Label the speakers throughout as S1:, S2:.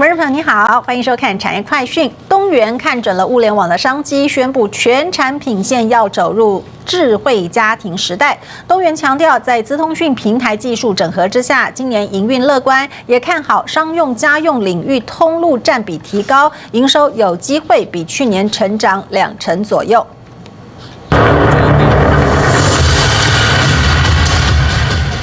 S1: 观众朋友你好，欢迎收看产业快讯。东元看准了物联网的商机，宣布全产品线要走入智慧家庭时代。东元强调，在资通讯平台技术整合之下，今年营运乐观，也看好商用家用领域通路占比提高，营收有机会比去年成长两成左右。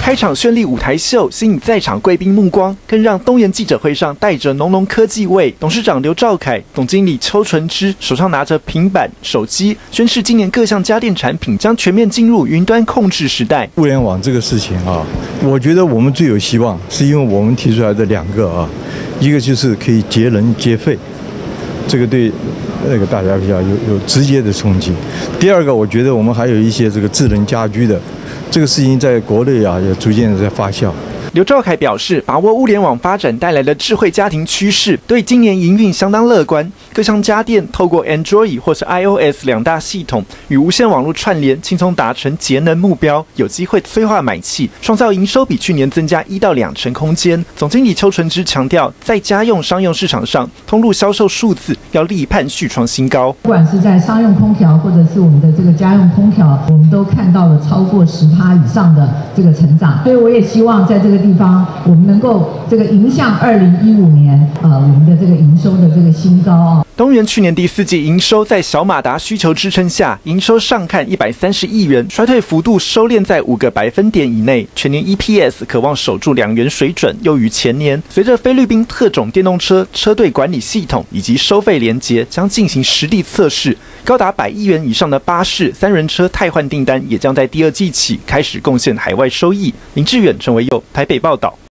S2: 开场绚丽舞台秀吸引在场贵宾目光，更让东元记者会上带着浓浓科技味。董事长刘兆凯、总经理邱纯之手上拿着平板、手机，宣示今年各项家电产品将全面进入云端控制时代。
S3: 物联网这个事情啊，我觉得我们最有希望，是因为我们提出来的两个啊，一个就是可以节能节费，这个对那个大家比较有有直接的冲击。第二个，我觉得我们还有一些这个智能家居的。这个事情在国内啊，也逐渐在发酵。
S2: 刘兆凯表示，把握物联网发展带来的智慧家庭趋势，对今年营运相当乐观。各项家电透过 Android 或是 iOS 两大系统与无线网络串联，轻松达成节能目标，有机会催化买气，创造营收比去年增加一到两成空间。总经理邱纯之强调，在家用商用市场上，通路销售数字要力盼续创新高。
S4: 不管是在商用空调或者是我们的这个家用空调，我们都看到了超过十趴以上的这个成长。所以我也希望在这个地方，我们能够这个迎向二零一五年，呃，我们的这个营收的这个新高啊。
S2: 东元去年第四季营收在小马达需求支撑下，营收上看一百三十亿元，衰退幅度收敛在五个百分点以内。全年 EPS 渴望守住两元水准，优于前年。随着菲律宾特种电动车车队管理系统以及收费连接将进行实地测试，高达百亿元以上的巴士三轮车汰换订单也将在第二季起开始贡献海外收益。林志远、陈维佑台北报道。